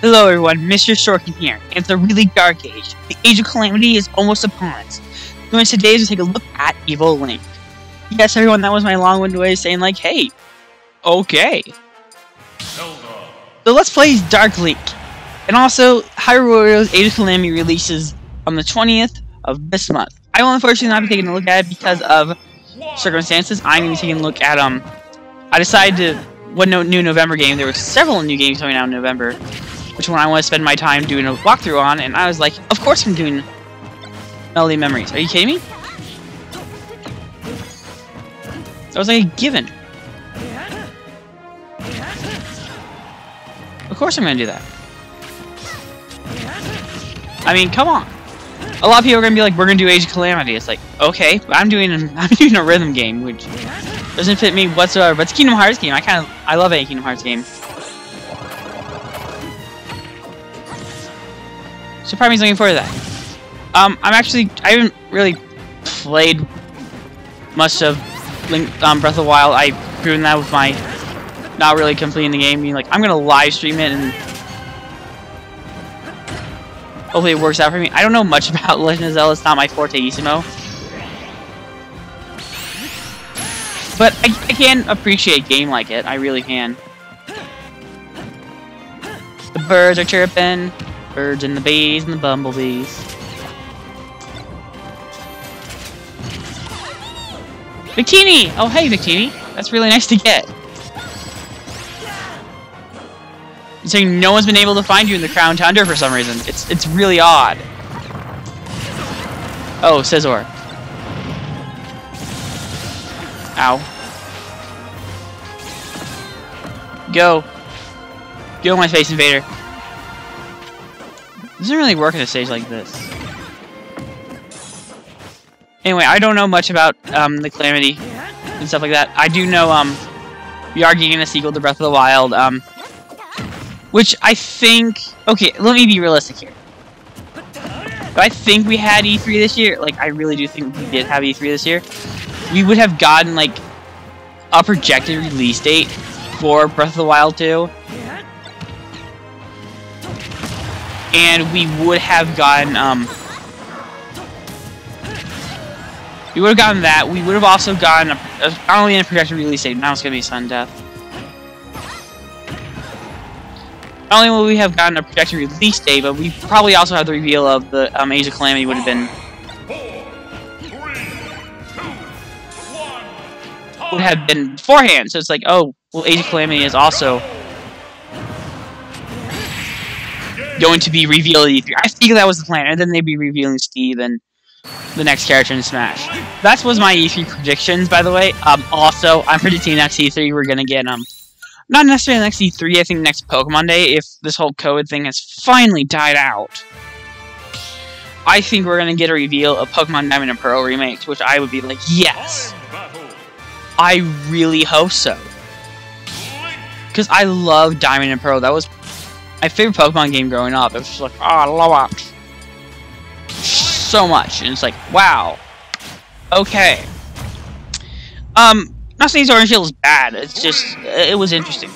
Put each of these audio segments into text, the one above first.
Hello everyone, Mr. Sorkin here, it's a really dark age. The Age of Calamity is almost upon us. Join us today to take a look at Evil Link. Yes, everyone, that was my long-winded way of saying like, hey, okay. Zelda. So let's play Dark Link. And also, Hyrule Warriors Age of Calamity releases on the 20th of this month. I will unfortunately not be taking a look at it because of circumstances. I'm going to be taking a look at, um, I decided to, what no, new November game, there were several new games coming out in November, which one I want to spend my time doing a walkthrough on, and I was like, of course I'm doing Melody Memories. Are you kidding me? That was like a given. Of course I'm gonna do that. I mean, come on. A lot of people are gonna be like, "We're gonna do Age of Calamity." It's like, okay, I'm doing I'm doing a rhythm game, which doesn't fit me whatsoever. But it's Kingdom Hearts game. I kind of I love a Kingdom Hearts game. So Prime's looking forward to that. Um, I'm actually I haven't really played much of Link um, Breath of the Wild. I've proven that with my not really completing the game, being like, I'm gonna live stream it and hopefully it works out for me. I don't know much about Legend of Zelda, it's not my forteissimo. But I, I can appreciate a game like it, I really can. The birds are chirping, birds and the bees and the bumblebees. Victini! Oh hey Victini! That's really nice to get. saying no one's been able to find you in the Crown Tundra for some reason. It's it's really odd. Oh, Scizor. Ow. Go. Go, my Space Invader. Doesn't really work in a stage like this. Anyway, I don't know much about um, the Calamity and stuff like that. I do know um, we are getting a sequel to Breath of the Wild. Um, which I think... Okay, let me be realistic here. I think we had E3 this year, like, I really do think we did have E3 this year, we would have gotten, like, a projected release date for Breath of the Wild 2. And we would have gotten, um... We would have gotten that. We would have also gotten a, a, not only a projected release date, now it's to be Sun Death. Not only will we have gotten a projected release date, but we probably also have the reveal of the um, Age of Calamity would have been would have been beforehand. So it's like, oh, well, Age of Calamity is also going to be revealed at E3. I think that was the plan, and then they'd be revealing Steve and the next character in Smash. That was my E3 predictions, by the way. Um, also, I'm predicting next E3 we're gonna get um not necessarily next E3, I think next Pokemon Day, if this whole COVID thing has finally died out. I think we're gonna get a reveal of Pokemon Diamond and Pearl remakes, which I would be like, yes! I really hope so. Because I love Diamond and Pearl. That was my favorite Pokemon game growing up. It was just like, oh, I love it. So much. And it's like, wow. Okay. Um, not saying Orange Hill is bad. It's just it was interesting.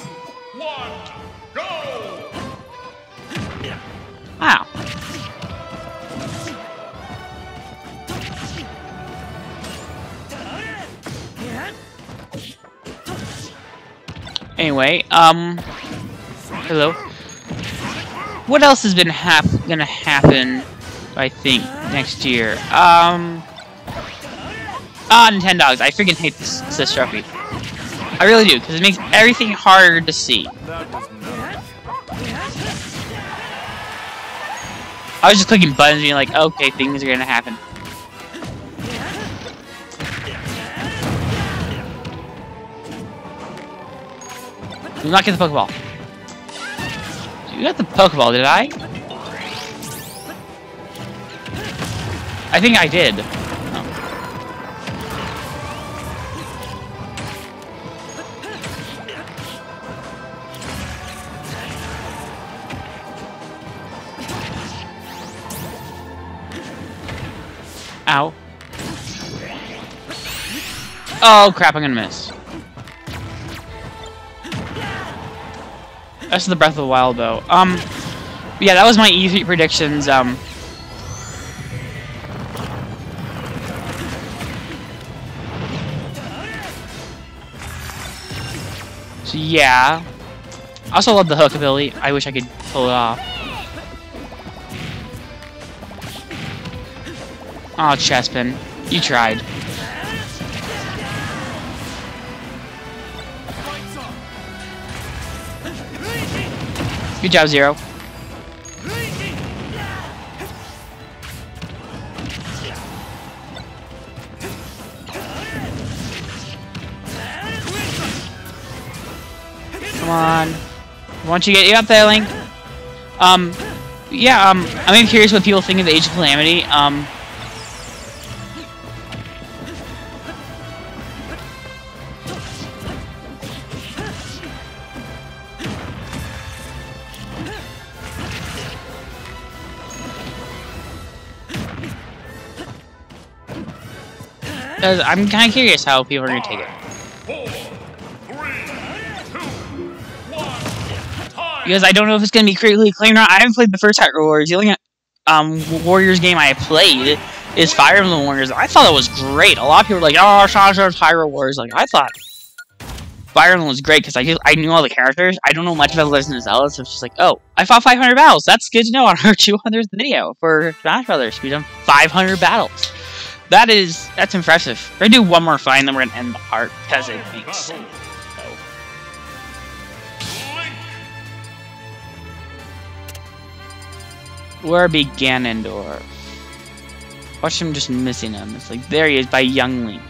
Wow. Anyway, um, hello. What else has been hap gonna happen? I think next year. Um. Ah, Nintendogs. I freaking hate this, this trophy. I really do, because it makes everything harder to see. I was just clicking buttons and being like, okay, things are gonna happen. Do not get the Pokeball. You got the Pokeball, did I? I think I did. Ow. Oh crap, I'm gonna miss. That's the Breath of the Wild though. Um, yeah, that was my E3 predictions. Um, so yeah, I also love the hook ability. I wish I could pull it off. Oh, Chespin, you tried. Good job, Zero. Come on. Once you get you up there, Link. Um, yeah, um, I'm curious what people think of the Age of Calamity. Um, Because I'm kind of curious how people are going to take it. Because I don't know if it's going to be critically acclaimed or not. I haven't played the first Hyrule Warriors. The only um, Warriors game I played is Fire Emblem Warriors. I thought that was great. A lot of people were like, oh, Sword Hyrule Warriors. Like, I thought Fire Emblem was great because I just, I knew all the characters. I don't know much about Legend of Zelda, so it's just like, oh, I fought 500 battles. That's good to know on our 200th video for Smash Brothers. We've done 500 battles. That is, that's impressive. We're gonna do one more fight, and then we're gonna end the part because it makes sense. So. Where began Endor? Watch him just missing him. It's like, there he is by Young Link.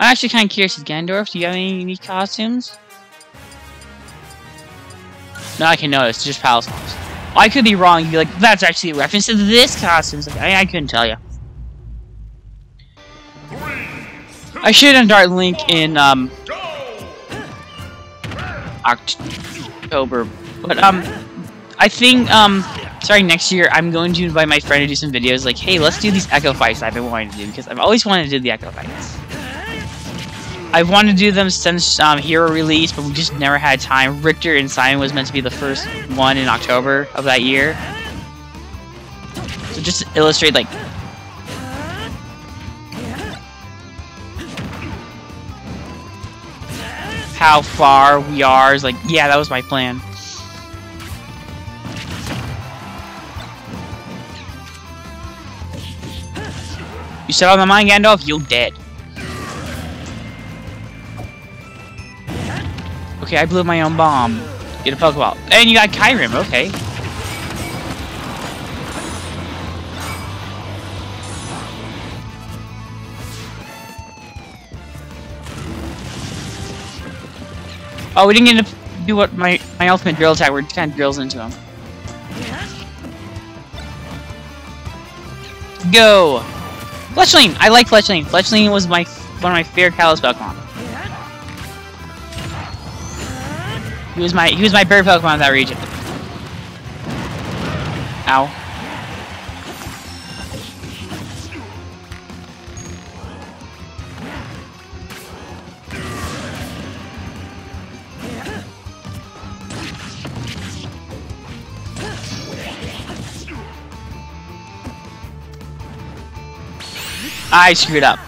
I'm actually kind of curious, is Ganondorf, do you have any unique costumes? No, I can notice, it's just palace costumes. I could be wrong, you'd be like, that's actually a reference to this costume. Like, I, I couldn't tell you. I should start Link in, um. October. But, um, I think, um, starting next year, I'm going to invite my friend to do some videos like, hey, let's do these Echo fights I've been wanting to do, because I've always wanted to do the Echo fights. I've wanted to do them since, um, Hero release, but we just never had time. Richter and Simon was meant to be the first one in October of that year. So just to illustrate, like, how far we are is like, yeah, that was my plan. You set on my mind, Gandalf, you're dead. Okay, I blew my own bomb. Get a Pokeball. And you got Kyurem, okay. Oh, we didn't get to do what my, my ultimate drill attack where it kind of drills into him. Go! Fletchling! I like Fletchling. Fletchling was my one of my favorite Kalos Pokemon. He was my he was my bird Pokemon in that region. Ow. I screwed up.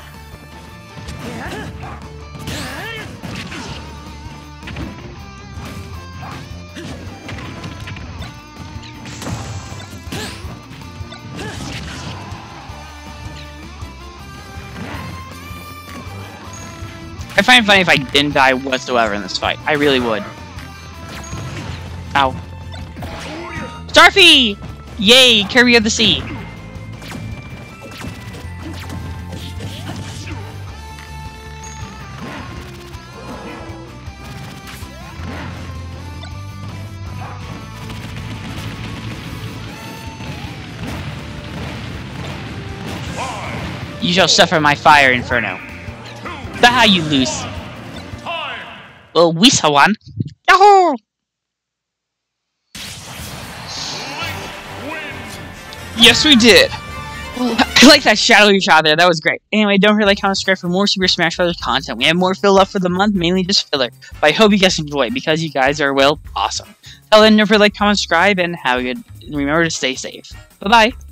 I find it funny if I didn't die whatsoever in this fight. I really would. Ow. Starfy! Yay, Kirby of the Sea! You shall suffer my fire, Inferno. How you lose. Well, we saw one. Yahoo! Yes, we did. I like that shadowy shot there. That was great. Anyway, don't forget to like, comment, subscribe for more Super Smash Bros. content. We have more fill up for the month, mainly just filler. But I hope you guys enjoy because you guys are, well, awesome. Tell then, don't forget to like, comment, subscribe, and have a good. Remember to stay safe. Bye bye.